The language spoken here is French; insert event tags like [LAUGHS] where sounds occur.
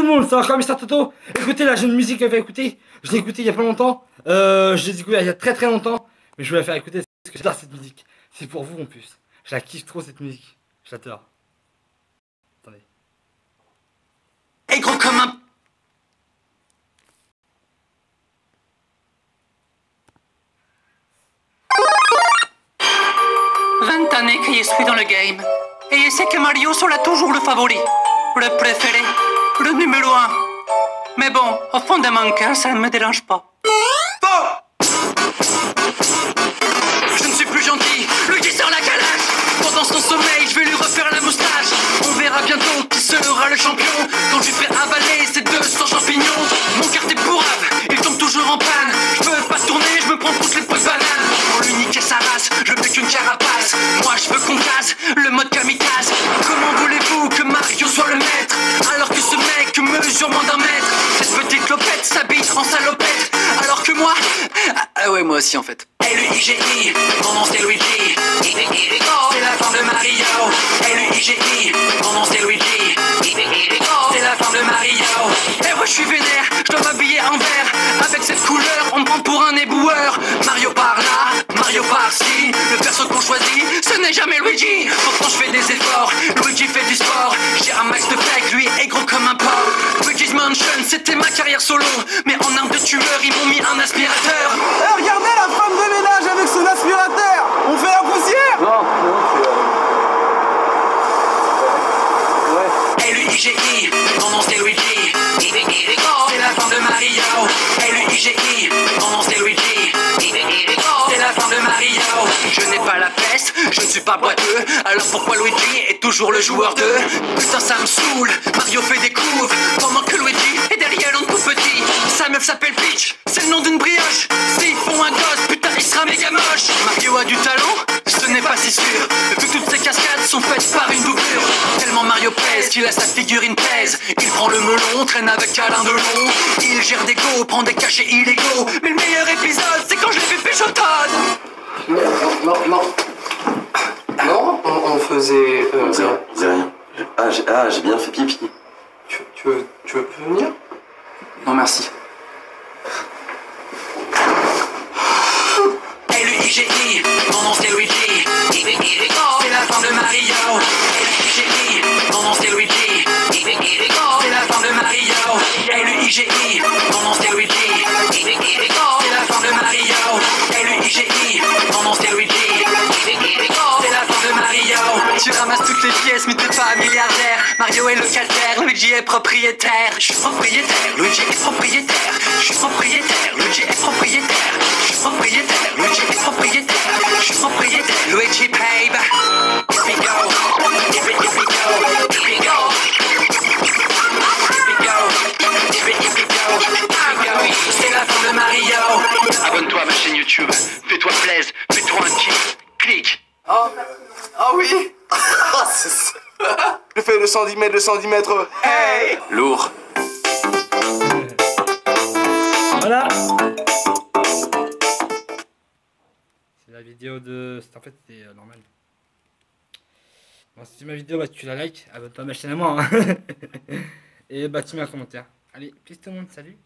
tout le monde, c'est encore Mister Toto. Écoutez, là j'ai une musique à faire écouter. Je l'ai écoutée il y a pas longtemps. Euh, je l'ai découvert il y a très très longtemps. Mais je voulais la faire écouter parce que j'adore cette musique. C'est pour vous en plus. Je la kiffe trop cette musique. J'adore. Attendez. Et gros comme un... Vingt années que je suis dans le game. Et je sais que Mario sera toujours le favori, le préféré, le numéro un. Mais bon, au fond de mon cœur, ça ne me dérange pas. Je ne suis plus gentil, Luigi sort la calage. Pendant son sommeil, je vais lui refaire la moustache. On verra bientôt qui sera le champion. Quand je lui fais avaler moins d'un mètre. Cette petite clopette s'habille en salopette. Alors que moi. Ah, ah ouais, moi aussi en fait. L-U-I-G-I, mon nom c'est Luigi. C'est la fin de Mario. L-U-I-G-I, mon nom c'est Luigi. C'est la fin de Mario. Et moi je suis vénère, je dois m'habiller en vert. Avec cette couleur, on me prend pour un éboueur. Mario par là, Mario par ci. Le perso qu'on choisit, ce n'est jamais Luigi. Pourtant je fais des efforts, Luigi fait du sport. J'ai un max de fake, lui est gros comme un porc. C'était ma carrière solo. Mais en arme de tueur, ils m'ont mis un aspirateur. Eh, regardez la femme de ménage je ne suis pas boiteux. Alors pourquoi Luigi est toujours le joueur de Putain, ça me saoule. Mario fait des couves pendant que Luigi est derrière un tout petit. Sa meuf s'appelle Peach, c'est le nom d'une brioche. S'ils font un gosse, putain, il sera méga moche. Mario a du talent, ce n'est pas si sûr. Vu que toutes ces cascades sont faites par une doublure. Tellement Mario pèse qu'il a sa figurine pèse. Il prend le melon, traîne avec Alain Delon. Il gère des go, prend des cachets illégaux. Mais le meilleur épisode, c'est quand je l'ai fait péchotonne. Non, non, non. Faisait. euh, rien, rien. Ah, j'ai ah, bien fait pipi. tu, tu veux, tu veux venir? Non, merci. L-U-I-G-I, mon nom c'est Luigi. C'est la fin de Mario. L-U-I-G-I, mon nom c'est Luigi. C'est la fin de Mario. L-U-I-G-I, mon nom c'est Luigi. C'est la fin de Mario. L-U-I-G-I, mon nom c'est Luigi. Pas milliardaire. Mario est locataire, Luigi est propriétaire. Je suis propriétaire, Luigi est propriétaire. Je suis propriétaire, Luigi est propriétaire. Je suis propriétaire, Luigi est propriétaire. Je suis propriétaire, Luigi babe. C'est la fin de Mario. Abonne-toi à ma chaîne YouTube. Fais-toi plaisir, fais-toi un kiff. Clique. Ah ah oui Ah, c'est ça. Je fais [LAUGHS] le 110 mètres, le 110 mètres. Hey Lourd. Voilà. C'est la vidéo de. c'est- En fait, c'est euh, normal. Bon, si tu aimes ma vidéo, bah, tu la likes, abonne-toi à ma chaîne à moi. hein. [LAUGHS] Et bah, tu mets un commentaire. Allez, peace tout le monde, salut.